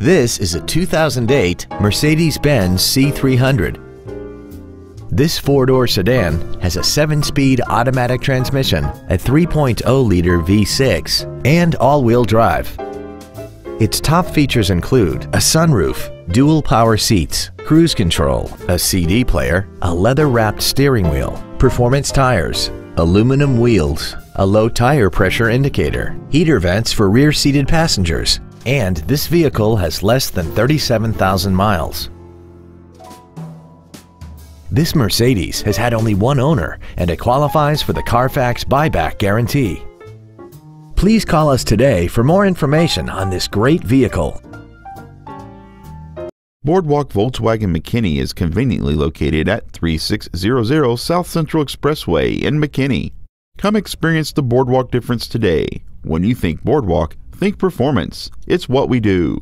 This is a 2008 Mercedes-Benz C300. This four-door sedan has a seven-speed automatic transmission, a 3.0-liter V6, and all-wheel drive. Its top features include a sunroof, dual power seats, cruise control, a CD player, a leather-wrapped steering wheel, performance tires, aluminum wheels, a low tire pressure indicator, heater vents for rear-seated passengers, and this vehicle has less than 37,000 miles. This Mercedes has had only one owner and it qualifies for the Carfax buyback guarantee. Please call us today for more information on this great vehicle. Boardwalk Volkswagen McKinney is conveniently located at 3600 South Central Expressway in McKinney. Come experience the Boardwalk difference today. When you think Boardwalk, think performance. It's what we do.